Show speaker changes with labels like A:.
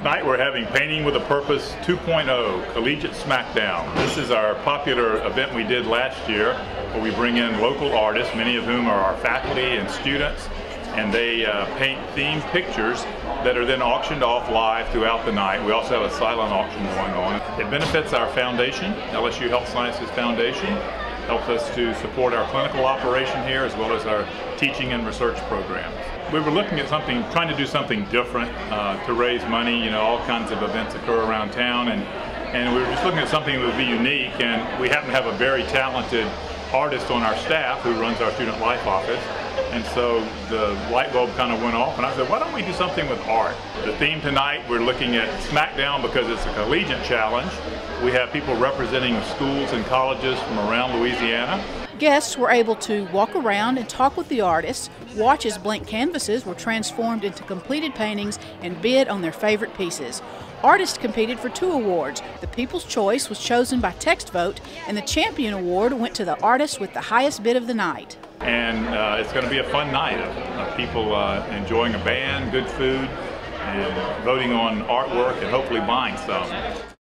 A: Tonight we're having Painting with a Purpose 2.0 Collegiate Smackdown. This is our popular event we did last year where we bring in local artists, many of whom are our faculty and students, and they uh, paint themed pictures that are then auctioned off live throughout the night. We also helps us to support our clinical operation here as well as our teaching and research programs. We were looking at something, trying to do something different uh, to raise money. You know, all kinds of events occur around town, and and we were just looking at something that would be unique. And we happen to have a very talented artist on our staff who runs our student life office. And so the light bulb kind of went off, and I said, why don't we do something with art? The theme tonight, we're looking at SmackDown because it's a collegiate challenge. We have people representing schools and colleges from around Louisiana.
B: Guests were able to walk around and talk with the artists, watch as blank canvases were transformed into completed paintings, and bid on their favorite pieces. Artists competed for two awards. The People's Choice was chosen by text vote, and the Champion Award went to the artist with the highest bid of the night.
A: And uh, it's going to be a fun night of, of people uh, enjoying a band, good food, and voting on artwork and hopefully buying some.